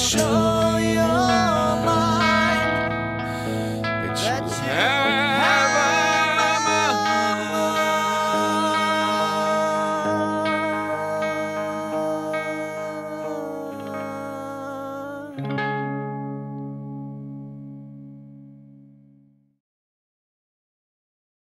show you.